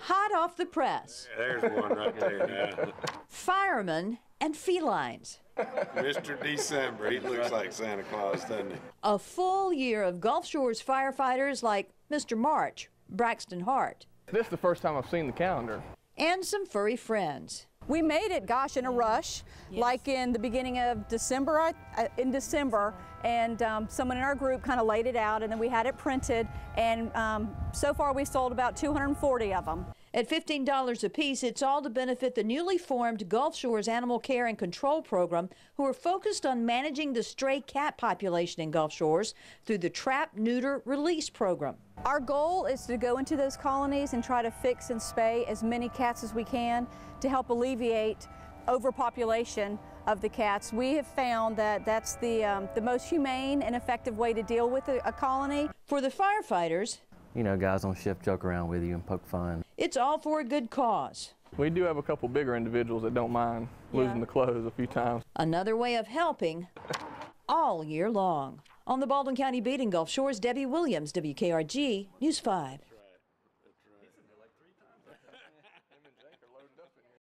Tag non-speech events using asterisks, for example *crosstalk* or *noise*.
hot off the press. There's one right there now. Firemen and felines. Mr. December. He looks like Santa Claus, doesn't he? A full year of Gulf Shores firefighters like Mr. March, Braxton Hart, This is the first time I've seen the calendar. and some furry friends. We made it, gosh, in a rush, like in the beginning of December, uh, in December, and um, someone in our group kind of laid it out, and then we had it printed, and um, so far we sold about 240 of them. At $15 apiece, it's all to benefit the newly formed Gulf Shores Animal Care and Control Program, who are focused on managing the stray cat population in Gulf Shores through the Trap Neuter Release Program. Our goal is to go into those colonies and try to fix and spay as many cats as we can to help alleviate overpopulation of the cats. We have found that that's the, um, the most humane and effective way to deal with a, a colony. For the firefighters, You know, guys on shift joke around with you and poke fun. it's all for a good cause. We do have a couple bigger individuals that don't mind losing the clothes a few times. Another way of helping *laughs* all year long. On the Baldwin County Beat in Gulf Shores, Debbie Williams, WKRG News 5.